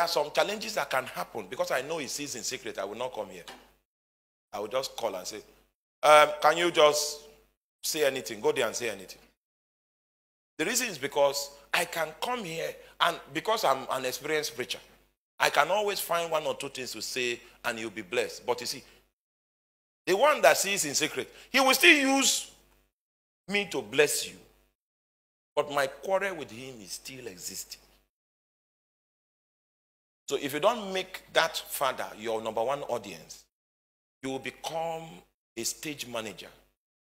there are some challenges that can happen because I know he sees in secret. I will not come here. I will just call and say, um, Can you just say anything? Go there and say anything. The reason is because I can come here and because I'm an experienced preacher, I can always find one or two things to say and you'll be blessed. But you see, the one that sees in secret, he will still use me to bless you. But my quarrel with him is still existing. So if you don't make that father your number one audience, you will become a stage manager,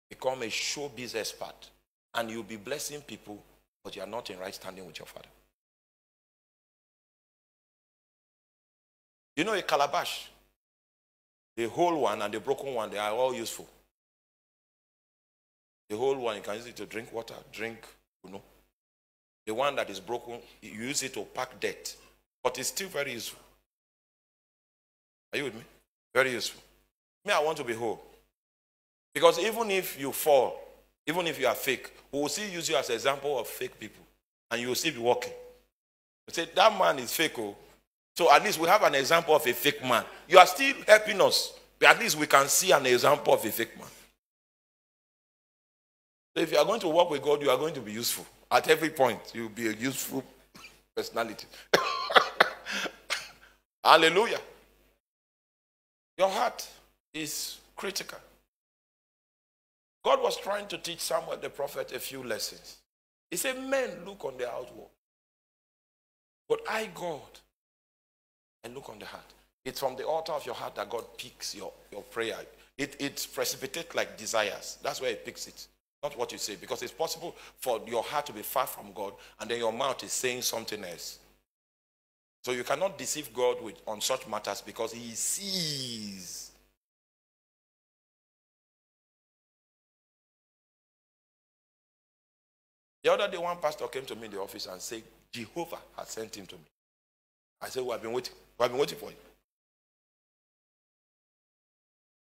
become a showbiz expert, and you'll be blessing people, but you are not in right standing with your father. You know a calabash, the whole one and the broken one, they are all useful. The whole one, you can use it to drink water, drink, you know. The one that is broken, you use it to pack dirt, but it's still very useful. Are you with me? Very useful. Me, I want to be whole. Because even if you fall, even if you are fake, we will still use you as an example of fake people. And you will still be walking. You say, that man is fake. Oh. So at least we have an example of a fake man. You are still helping us. But at least we can see an example of a fake man. So if you are going to work with God, you are going to be useful. At every point, you will be a useful personality. Hallelujah. Your heart is critical. God was trying to teach Samuel the prophet a few lessons. He said, Men look on the outward, but I, God, I look on the heart. It's from the altar of your heart that God picks your, your prayer. It, it's precipitate like desires. That's where He picks it, not what you say. Because it's possible for your heart to be far from God, and then your mouth is saying something else. So you cannot deceive God with, on such matters because He sees. The other day, one pastor came to me in the office and said, Jehovah has sent him to me. I said, We have been waiting. We have been waiting for him.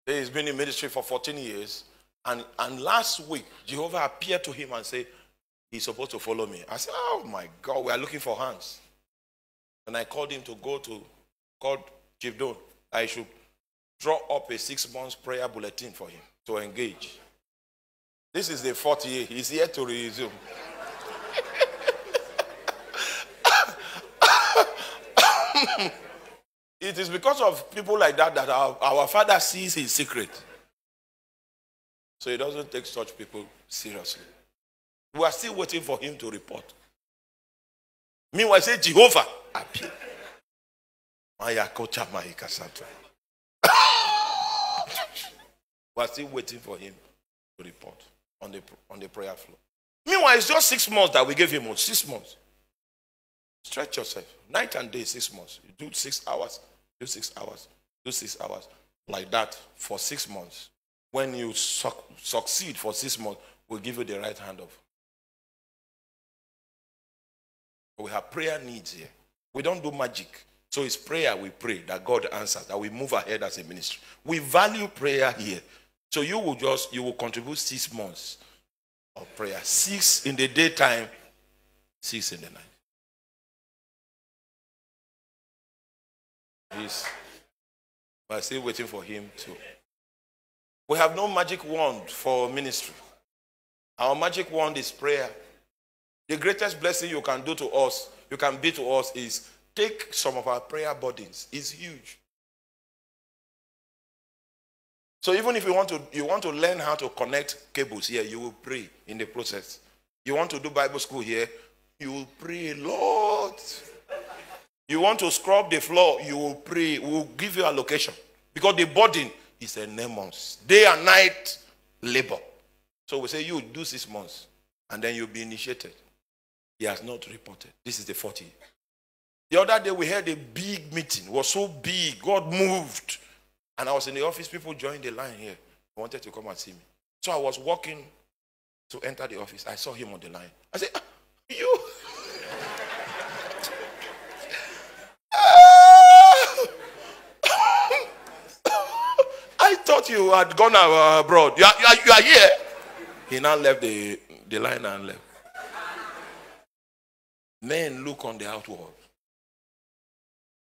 He's been in ministry for 14 years. And, and last week, Jehovah appeared to him and said, He's supposed to follow me. I said, Oh my God, we are looking for hands. And I called him to go to, called Chief Don. I should draw up a six months prayer bulletin for him to engage. This is the fourth year. He's here to resume. it is because of people like that that our, our father sees his secret. So he doesn't take such people seriously. We are still waiting for him to report. Meanwhile, say Jehovah appear. Maya kocha maika santo. We are still waiting for him to report on the on the prayer floor. Meanwhile, it's just six months that we gave him. Six months. Stretch yourself. Night and day, six months. You do six hours, do six hours, do six hours. Like that for six months. When you suc- succeed for six months, we'll give you the right hand of. We have prayer needs here. We don't do magic. So it's prayer we pray that God answers, that we move ahead as a ministry. We value prayer here. So you will just, you will contribute six months of prayer. Six in the daytime, six in the night. He's, we're still waiting for him to. We have no magic wand for ministry. Our magic wand is prayer. The greatest blessing you can do to us, you can be to us, is take some of our prayer burdens. It's huge. So even if you want to you want to learn how to connect cables here, you will pray in the process. You want to do Bible school here, you will pray lot. You want to scrub the floor, you will pray. We will give you a location. Because the burden is a enormous. Day and night labor. So we say you do six months and then you'll be initiated. He has not reported. This is the 40. The other day we had a big meeting. It was so big. God moved. And I was in the office. People joined the line here. They wanted to come and see me. So I was walking to enter the office. I saw him on the line. I said, ah, you. I thought you had gone abroad. You are, you are, you are here. He now left the, the line and left. Men look on the outward.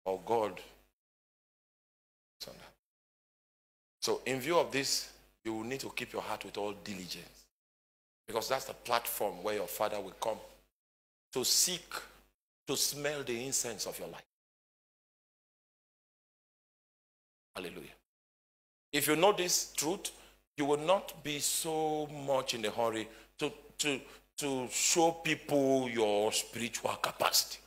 or God. So, in view of this, you will need to keep your heart with all diligence. Because that's the platform where your Father will come to seek, to smell the incense of your life. Hallelujah. If you know this truth, you will not be so much in a hurry to, to, to show people your spiritual capacity.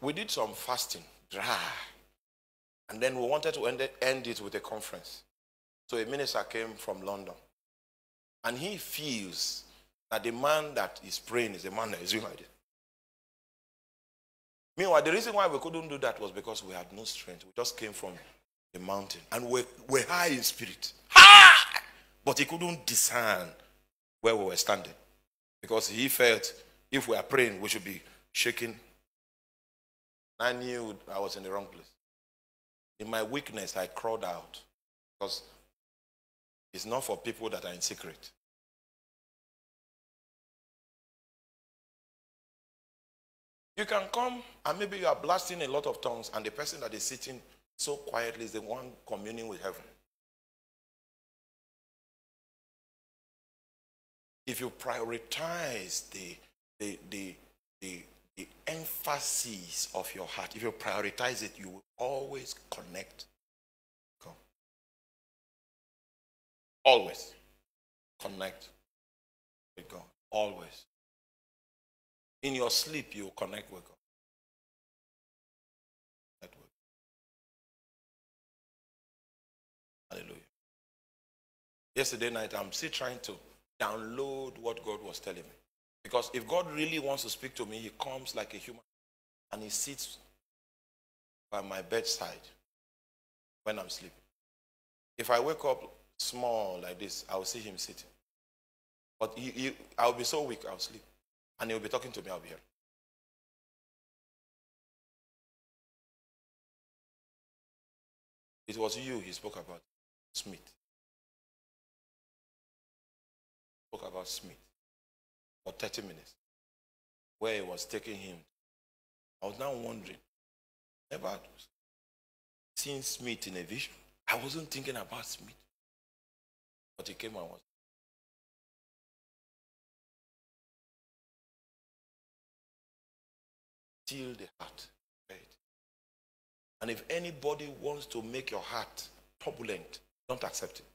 We did some fasting, dry. And then we wanted to end it, end it with a conference. So a minister came from London. And he feels that the man that is praying is the man that is this. Meanwhile, the reason why we couldn't do that was because we had no strength. We just came from the mountain and we were high in spirit. But he couldn't discern where we were standing because he felt if we are praying, we should be shaking. I knew I was in the wrong place. In my weakness, I crawled out because it's not for people that are in secret. You can come and maybe you are blasting a lot of tongues, and the person that is sitting so quietly is the one communing with heaven. If you prioritize the, the, the, the, the emphasis of your heart, if you prioritize it, you will always connect. Come. Always connect with God. Always. In your sleep, you connect with God. Hallelujah. Yesterday night, I'm still trying to download what God was telling me. Because if God really wants to speak to me, He comes like a human and He sits by my bedside when I'm sleeping. If I wake up small like this, I will see Him sitting. But he, he, I'll be so weak, I'll sleep. And He'll be talking to me, I'll be here. It was you he spoke about, Smith. Spoke about Smith for 30 minutes, where he was taking him. I was now wondering, never seen Smith in a vision. I wasn't thinking about Smith. But he came and was. Till the heart. Right? And if anybody wants to make your heart turbulent, don't accept it.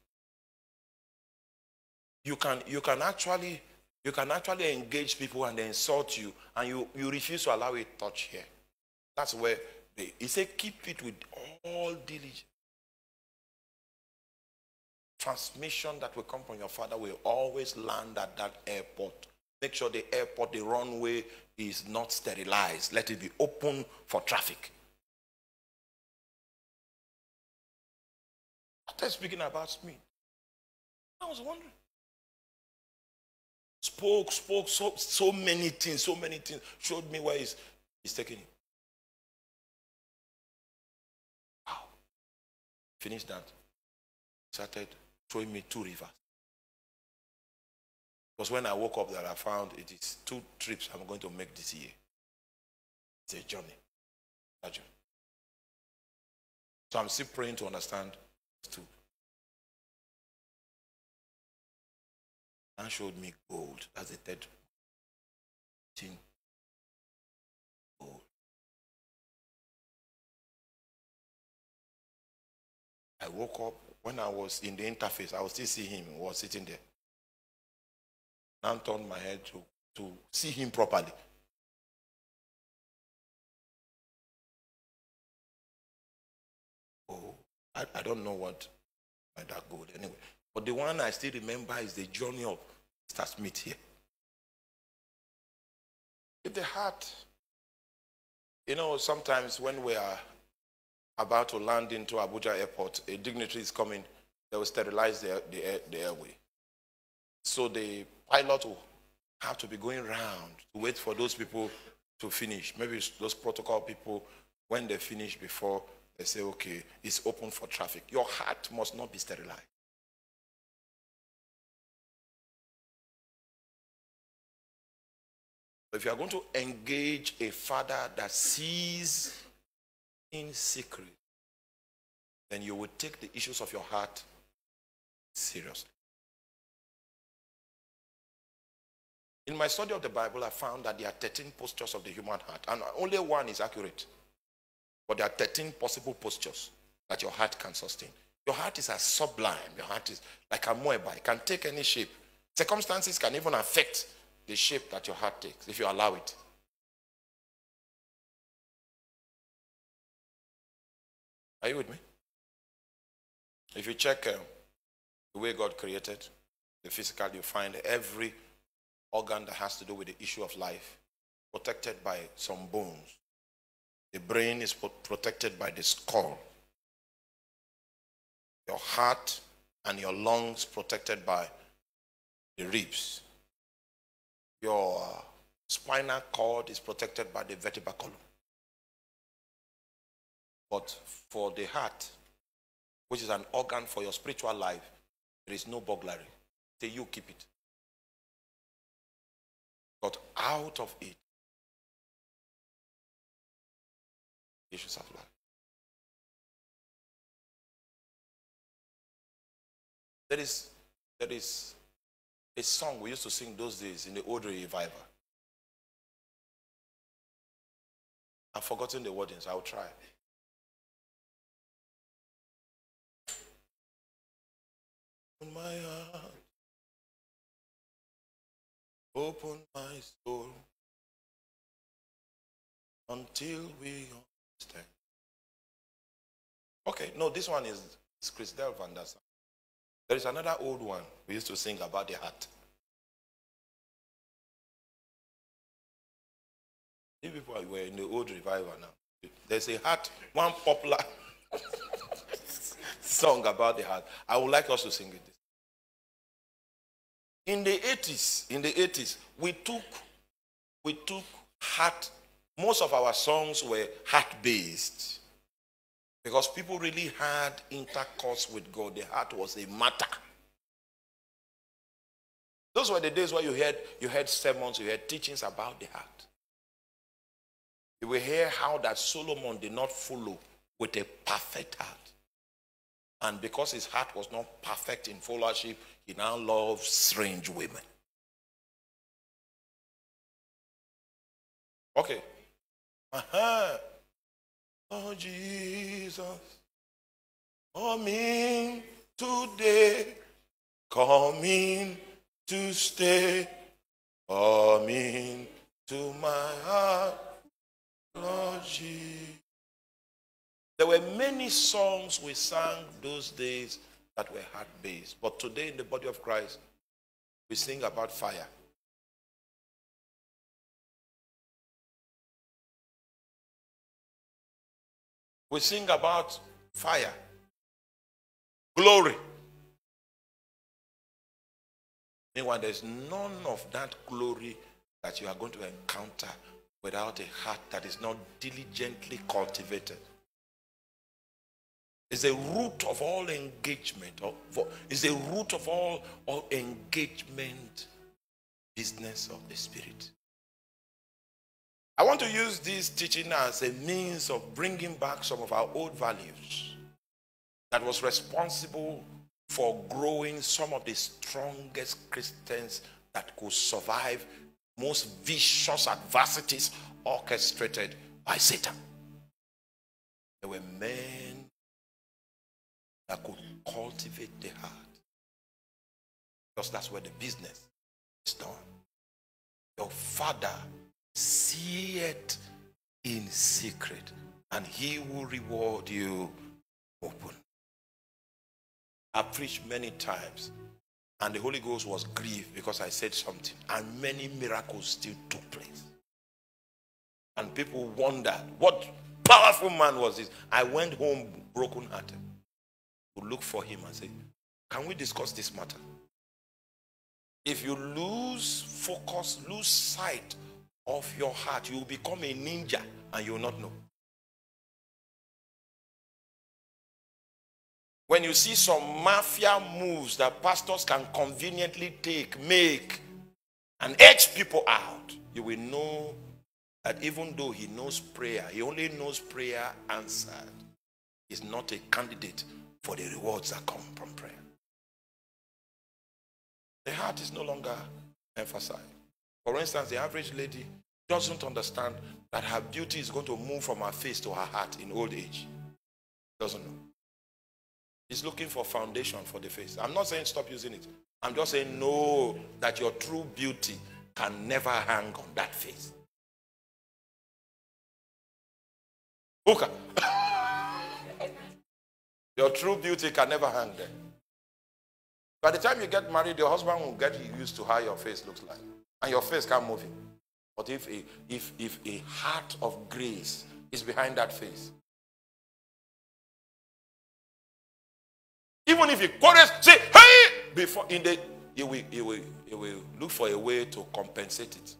You can, you can actually you can actually engage people and they insult you and you, you refuse to allow it touch here. That's where they, he said keep it with all diligence. Transmission that will come from your father will always land at that airport. Make sure the airport, the runway is not sterilized. Let it be open for traffic. After speaking about me, I was wondering spoke, spoke so, so many things, so many things, showed me where he's, he's taking it. Wow. Finished that. Started showing me two rivers. Because when I woke up that I found it is two trips I'm going to make this year. It's a journey. A journey. So I'm still praying to understand two. And showed me gold. That's the third thing. Gold. I woke up when I was in the interface, I was still seeing him. He was sitting there. Now turned my head to, to see him properly. Oh, I, I don't know what by that gold anyway. But the one I still remember is the journey of Mr. Smith here. If the heart, you know, sometimes when we are about to land into Abuja airport, a dignitary is coming, they will sterilize the, the, air, the airway. So the pilot will have to be going around to wait for those people to finish. Maybe those protocol people, when they finish before they say, okay, it's open for traffic. Your heart must not be sterilized. If you are going to engage a father that sees in secret, then you will take the issues of your heart seriously. In my study of the Bible, I found that there are 13 postures of the human heart, and only one is accurate. But there are 13 possible postures that your heart can sustain. Your heart is as sublime. Your heart is like amoeba. It can take any shape. Circumstances can even affect the shape that your heart takes if you allow it. Are you with me? If you check um, the way God created the physical, you find every organ that has to do with the issue of life protected by some bones. The brain is protected by the skull. Your heart and your lungs protected by the ribs. Your spinal cord is protected by the vertebral column. But for the heart, which is an organ for your spiritual life, there is no burglary. Say you keep it. But out of it, issues of life. There is, there is a song we used to sing those days in the old revival. I've forgotten the wordings. I'll try. In my heart, open my soul until we understand. Okay, no, this one is, is Chris Delvan there is another old one we used to sing about the heart. These people were in the old revival now. There's a heart, one popular song about the heart. I would like us to sing it. In the 80s, in the 80s, we took we took heart. Most of our songs were heart-based. Because people really had intercourse with God. The heart was a matter. Those were the days where you heard, you heard sermons, you heard teachings about the heart. You will hear how that Solomon did not follow with a perfect heart. And because his heart was not perfect in fellowship, he now loves strange women. Okay. Uh-huh. Oh, Jesus, coming today, coming to stay, coming to my heart, Lord Jesus. There were many songs we sang those days that were heart based, but today in the body of Christ, we sing about fire. We sing about fire, glory. Meanwhile, there's none of that glory that you are going to encounter without a heart that is not diligently cultivated. It's the root of all engagement. It's the root of all, all engagement business of the Spirit. I want to use this teaching as a means of bringing back some of our old values that was responsible for growing some of the strongest Christians that could survive most vicious adversities orchestrated by Satan. There were men that could cultivate the heart. Because that's where the business is done. Your father see it in secret, and he will reward you open. I preached many times, and the Holy Ghost was grieved because I said something, and many miracles still took place. And people wondered, what powerful man was this? I went home brokenhearted to look for him and say, Can we discuss this matter? If you lose focus, lose sight of your heart, you will become a ninja and you will not know. When you see some mafia moves that pastors can conveniently take, make, and edge people out, you will know that even though he knows prayer, he only knows prayer answered. He's not a candidate for the rewards that come from prayer. The heart is no longer emphasized. For instance, the average lady doesn't understand that her beauty is going to move from her face to her heart in old age. Doesn't know. He's looking for foundation for the face. I'm not saying stop using it. I'm just saying know that your true beauty can never hang on that face. Booker. your true beauty can never hang there. By the time you get married, your husband will get used to how your face looks like. And your face can't move him. But if a, if, if a heart of grace is behind that face, even if he quarrels, say, hey, before in the he will, he will, he will look for a way to compensate it.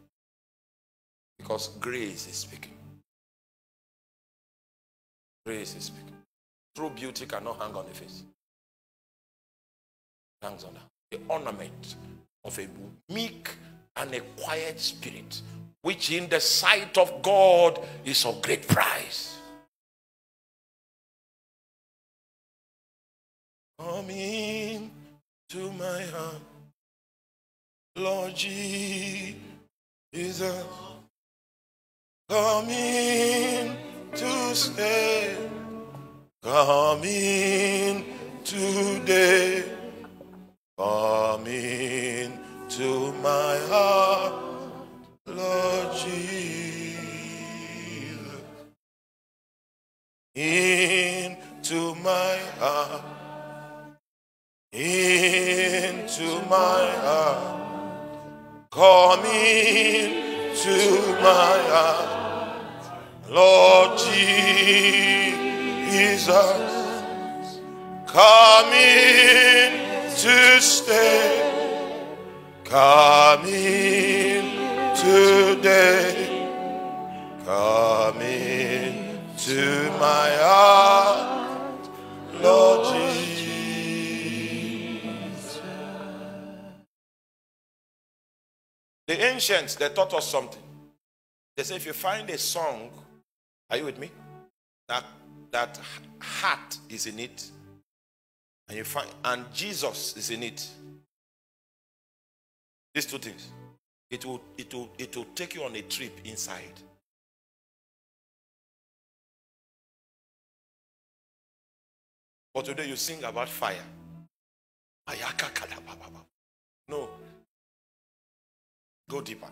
Because grace is speaking. Grace is speaking. True beauty cannot hang on the face. It hangs on the ornament of a meek and a quiet spirit, which in the sight of God is of great price. Come in to my heart, Lord Jesus. Come in to stay. Come in today. Come in to my heart, Lord Jesus. Into my heart. Into my heart. Come into my heart, Lord Jesus. Come in to stay. Come in today. Come in to my heart, Lord Jesus. The ancients, they taught us something. They say if you find a song, are you with me? That that heart is in it, and you find and Jesus is in it. These two things. It will, it will, it will take you on a trip inside. But today you sing about fire. No. Go deeper.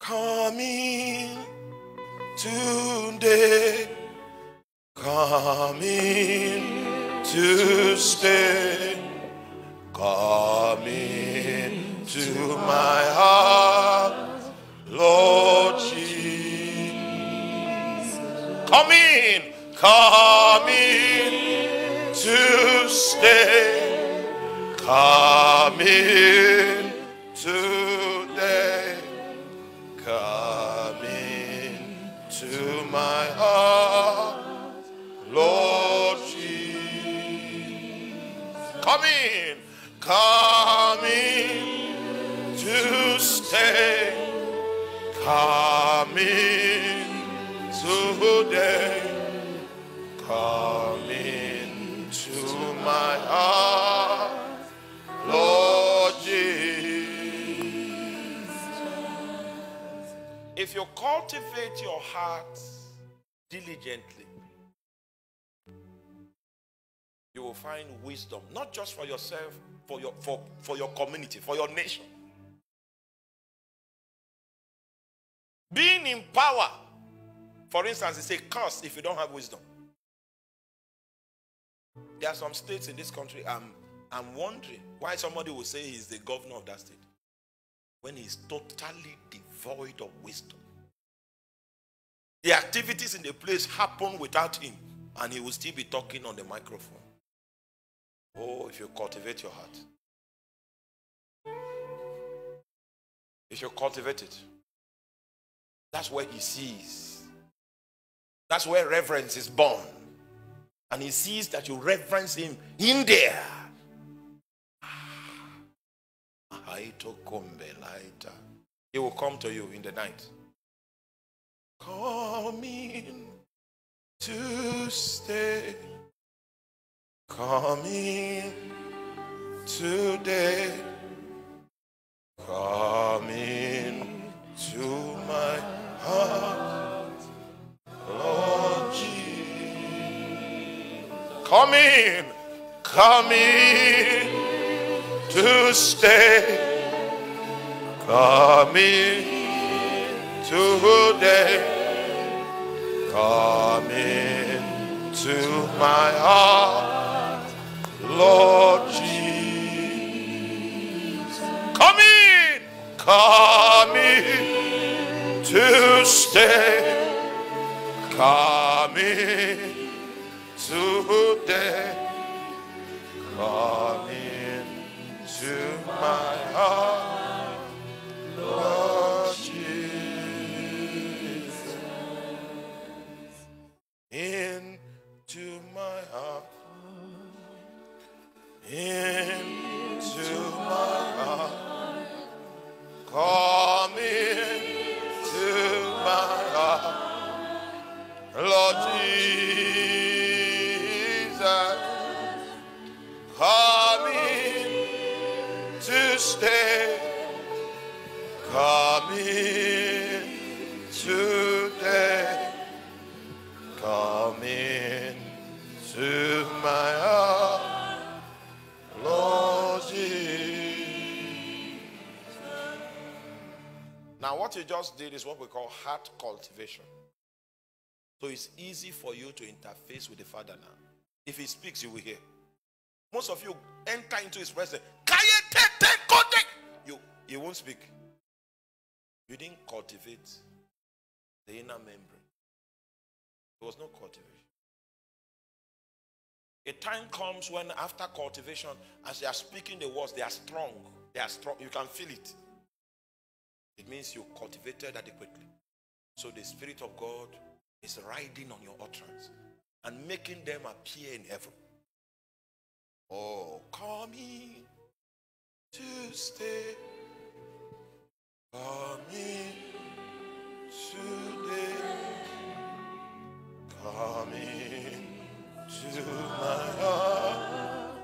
Coming today. Coming to stay. Coming to my heart, Lord Jesus. Come in, come in to stay. Come in today. Come in to my heart, Lord Jesus. Come in, come in to stay. Come in today. Come in to my heart, Lord Jesus. If you cultivate your heart diligently, you will find wisdom, not just for yourself, for your, for, for your community, for your nation. Being in power, for instance, is a curse if you don't have wisdom. There are some states in this country, I'm, I'm wondering why somebody will say he's the governor of that state when he's totally devoid of wisdom. The activities in the place happen without him, and he will still be talking on the microphone. Oh, if you cultivate your heart, if you cultivate it, that's where he sees. That's where reverence is born. And he sees that you reverence him in there. He will come to you in the night. Coming to stay. Coming today. Coming to Lord Jesus. Coming. Coming to stay. Coming today. Come in to my heart, Lord Jesus. Come in, come coming to stay. Coming today. Coming to my heart, Lord what you just did is what we call heart cultivation. So it's easy for you to interface with the Father now. If He speaks, you will hear. Most of you enter into His presence. You, you won't speak. You didn't cultivate the inner membrane. There was no cultivation. A time comes when, after cultivation, as they are speaking the words, they are strong. They are strong. You can feel it. It means you cultivated adequately. So the Spirit of God is riding on your utterance and making them appear in heaven. Oh, coming to stay. Coming today. Coming to my heart,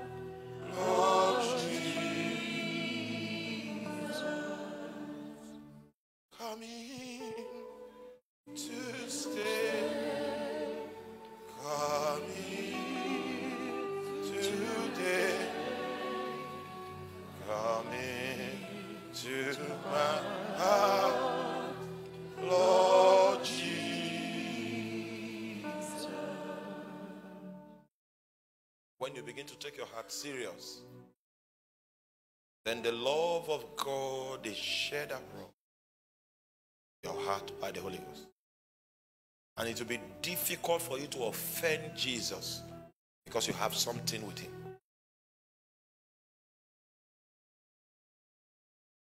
When you begin to take your heart serious, then the love of God is shed abroad your heart by the Holy Ghost. And it will be difficult for you to offend Jesus because you have something with him.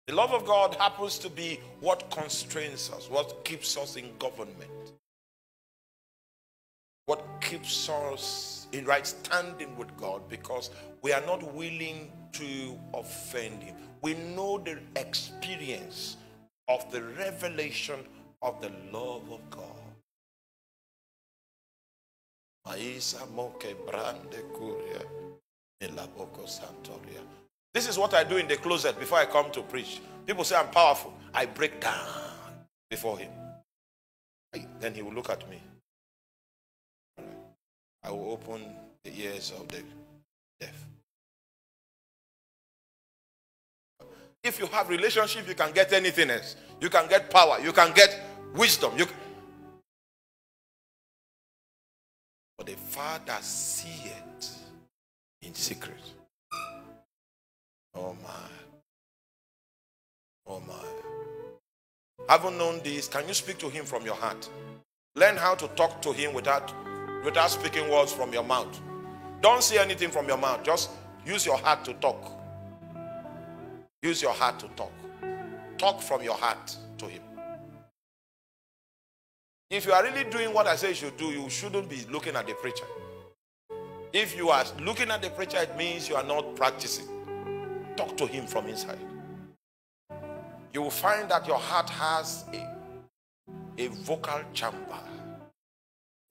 The love of God happens to be what constrains us, what keeps us in government, what keeps us in right standing with God because we are not willing to offend Him. We know the experience of the revelation of the love of God. This is what I do in the closet before I come to preach. People say I'm powerful. I break down before him. Then he will look at me. I will open the ears of the deaf. If you have relationship, you can get anything else. You can get power. You can get wisdom. You. But the Father see it in secret. Oh my. Oh my. Haven't known this? Can you speak to him from your heart? Learn how to talk to him without without speaking words from your mouth. Don't say anything from your mouth. Just use your heart to talk. Use your heart to talk. Talk from your heart to him. If you are really doing what I say you should do, you shouldn't be looking at the preacher. If you are looking at the preacher, it means you are not practicing. Talk to him from inside. you will find that your heart has a, a vocal chamber.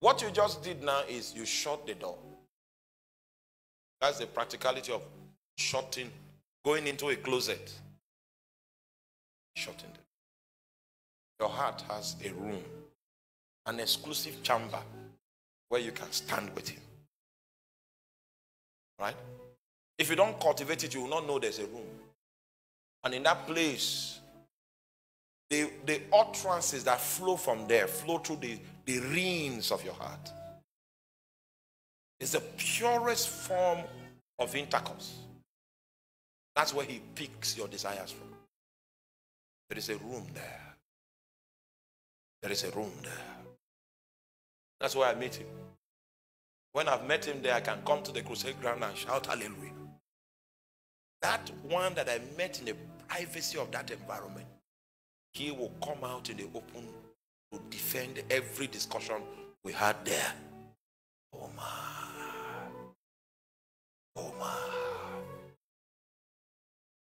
What you just did now is you shut the door. That's the practicality of shutting, going into a closet. Shutting it. Your heart has a room, an exclusive chamber where you can stand with Him. Right? If you don't cultivate it, you will not know there's a room. And in that place, the, the utterances that flow from there flow through the, the reins of your heart. It's the purest form of intercourse. That's where he picks your desires from. There is a room there. There is a room there. That's where I meet him. When I've met him there, I can come to the crusade ground and shout hallelujah. That one that I met in the privacy of that environment, he will come out in the open to defend every discussion we had there. Oh my.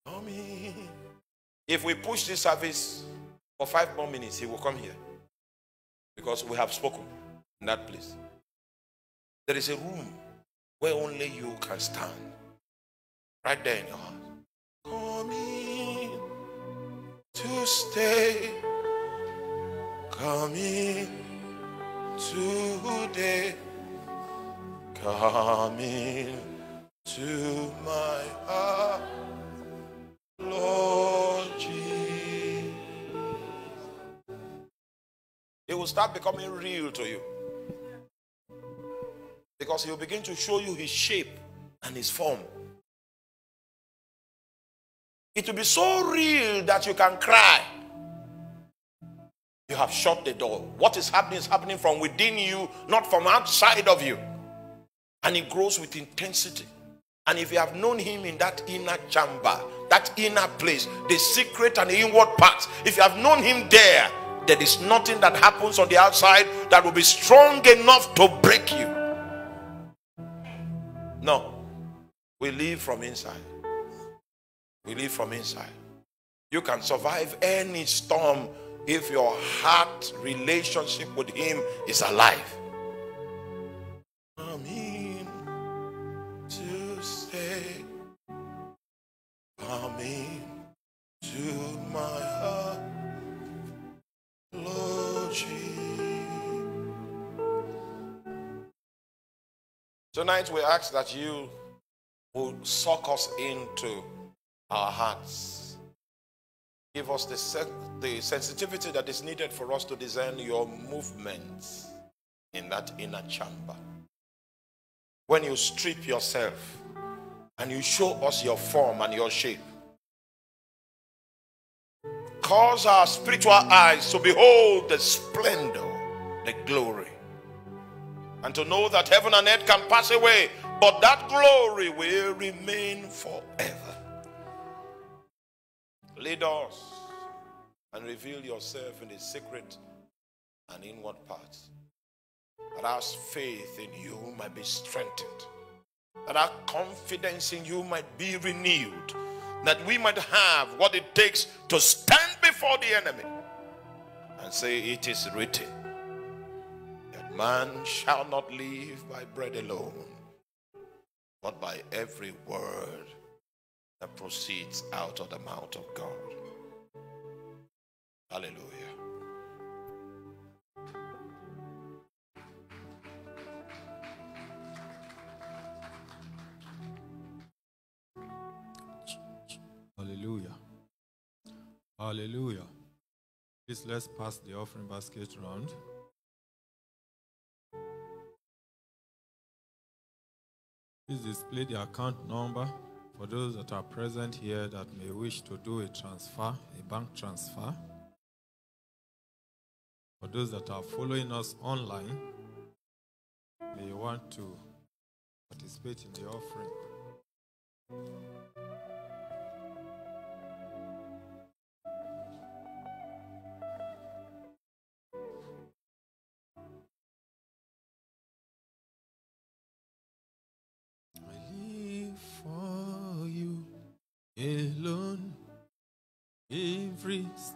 Mommy. If we push this service for five more minutes, he will come here. Because we have spoken in that place. There is a room where only you can stand. Right there in your heart. To stay. Coming today. Coming to my heart. Lord Jesus. It will start becoming real to you. Because he will begin to show you his shape and his form. It will be so real that you can cry. You have shut the door. What is happening is happening from within you, not from outside of you. And it grows with intensity. And if you have known him in that inner chamber, that inner place, the secret and the inward parts, if you have known him there, there is nothing that happens on the outside that will be strong enough to break you. No. We live from inside. We live from inside. You can survive any storm if your heart relationship with Him is alive. Coming to stay, coming to my heart, Lord Jesus. Tonight we ask that you will suck us into our hearts. Give us the, the sensitivity that is needed for us to discern your movements in that inner chamber. When you strip yourself and you show us your form and your shape, cause our spiritual eyes to behold the splendor, the glory, and to know that heaven and earth can pass away, but that glory will remain forever. Lead us and reveal yourself in the secret and inward parts. That our faith in you might be strengthened. That our confidence in you might be renewed. That we might have what it takes to stand before the enemy and say, It is written that man shall not live by bread alone, but by every word that proceeds out of the mouth of God. Hallelujah. Hallelujah. Hallelujah. Please let's pass the offering basket round. Please display the account number for those that are present here that may wish to do a transfer, a bank transfer. For those that are following us online, may want to participate in the offering.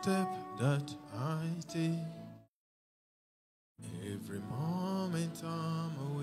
Step that I take, every moment I'm away.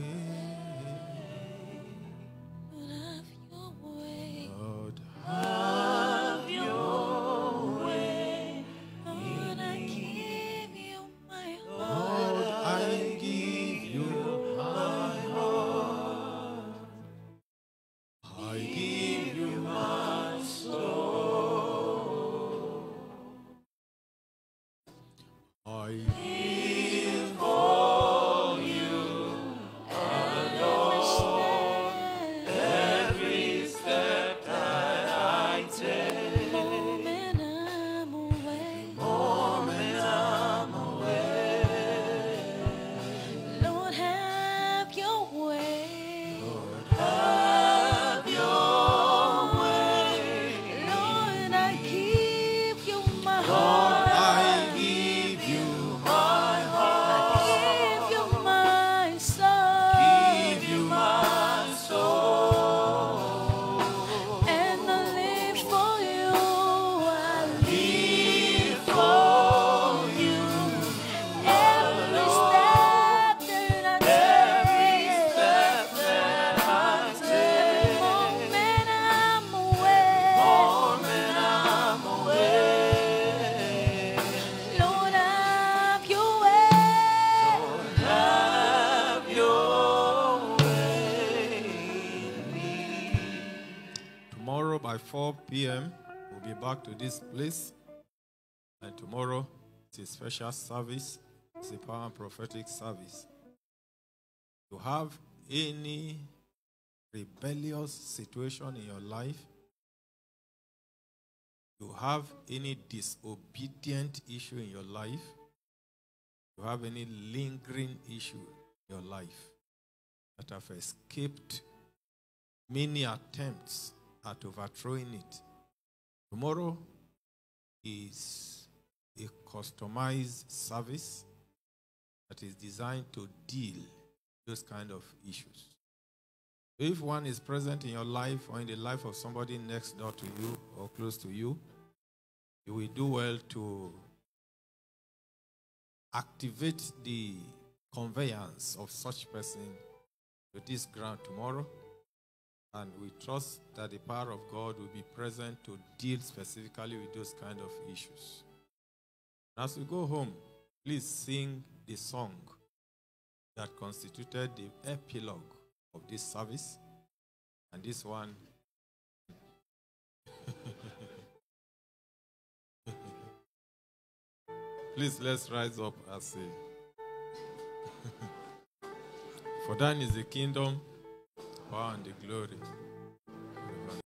Special service. It's a power and prophetic service. You have any rebellious situation in your life, you have any disobedient issue in your life, you have any lingering issue in your life that have escaped many attempts at overthrowing it. Tomorrow is a customized service that is designed to deal those kind of issues. If one is present in your life or in the life of somebody next door to you or close to you, you will do well to activate the conveyance of such person to this ground tomorrow. And we trust that the power of God will be present to deal specifically with those kind of issues. As we go home, please sing the song that constituted the epilogue of this service. And this one. Please let's rise up and say, For thine is the kingdom, power, and the glory